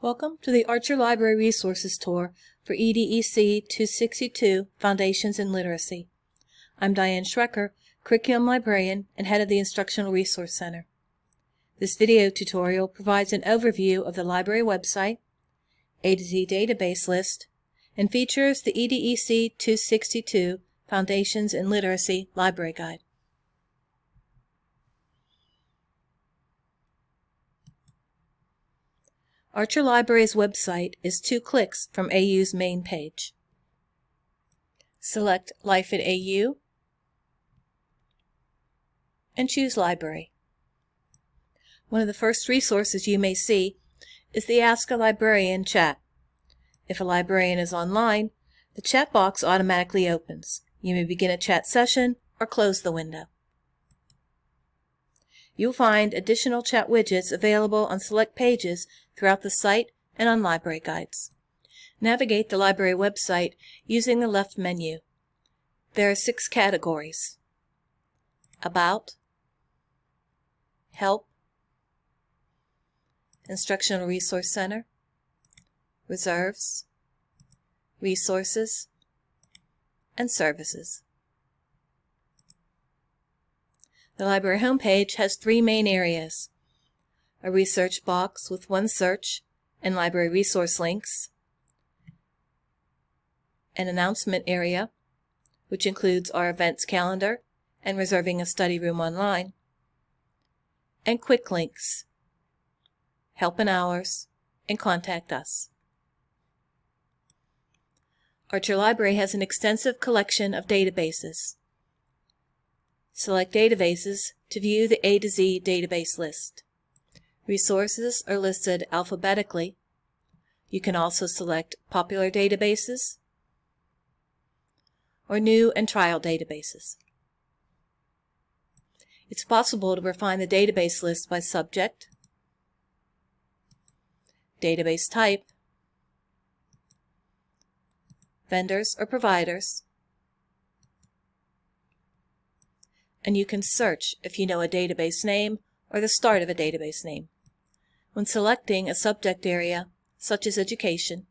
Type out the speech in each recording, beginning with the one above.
Welcome to the Archer Library Resources Tour for EDEC 262 Foundations in Literacy. I'm Diane Schrecker, Curriculum Librarian and Head of the Instructional Resource Center. This video tutorial provides an overview of the library website, A to Z database list, and features the EDEC 262 Foundations in Literacy Library Guide. Archer Library's website is two clicks from AU's main page. Select Life at AU and choose Library. One of the first resources you may see is the Ask a Librarian chat. If a librarian is online, the chat box automatically opens. You may begin a chat session or close the window. You'll find additional chat widgets available on select pages throughout the site and on library guides. Navigate the library website using the left menu. There are six categories. About, Help, Instructional Resource Center, Reserves, Resources, and Services. The library homepage has three main areas. A research box with one search and library resource links. An announcement area, which includes our events calendar and reserving a study room online. And quick links, help and hours, and contact us. Archer Library has an extensive collection of databases. Select Databases to view the A to Z database list. Resources are listed alphabetically. You can also select Popular Databases or New and Trial Databases. It's possible to refine the database list by subject, database type, vendors or providers, and you can search if you know a database name or the start of a database name. When selecting a subject area, such as education,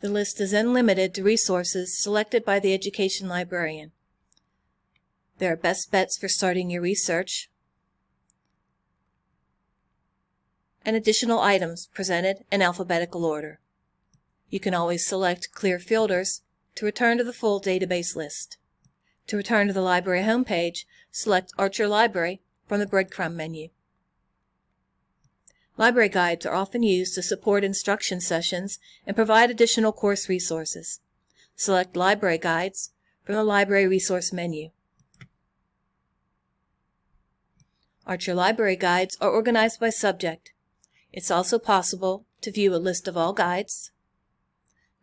the list is then limited to resources selected by the education librarian. There are best bets for starting your research and additional items presented in alphabetical order. You can always select Clear Filters to return to the full database list. To return to the library homepage, select Archer Library from the breadcrumb menu. Library guides are often used to support instruction sessions and provide additional course resources. Select Library Guides from the Library Resource menu. Archer Library Guides are organized by subject. It's also possible to view a list of all guides,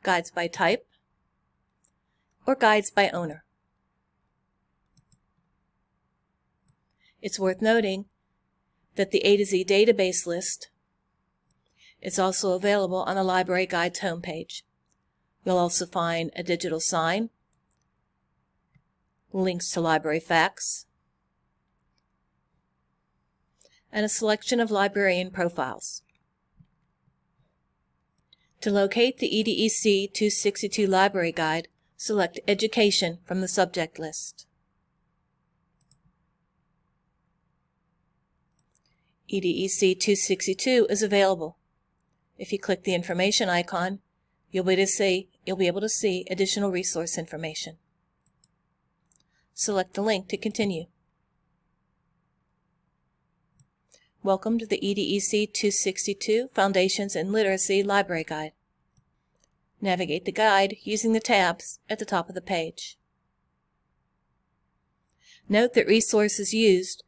guides by type, or guides by owner. It's worth noting that the A to Z database list is also available on the Library Guides homepage. You'll also find a digital sign, links to library facts, and a selection of librarian profiles. To locate the EDEC 262 Library Guide, select Education from the subject list. EDEC 262 is available. If you click the information icon, you'll be, to see, you'll be able to see additional resource information. Select the link to continue. Welcome to the EDEC 262 Foundations in Literacy Library Guide. Navigate the guide using the tabs at the top of the page. Note that resources used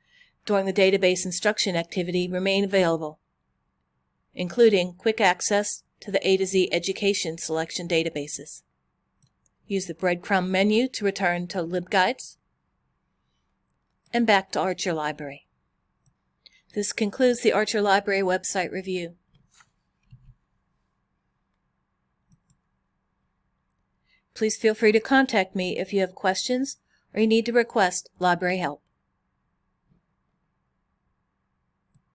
during the database instruction activity remain available, including quick access to the A to Z education selection databases. Use the breadcrumb menu to return to LibGuides and back to Archer Library. This concludes the Archer Library website review. Please feel free to contact me if you have questions or you need to request library help.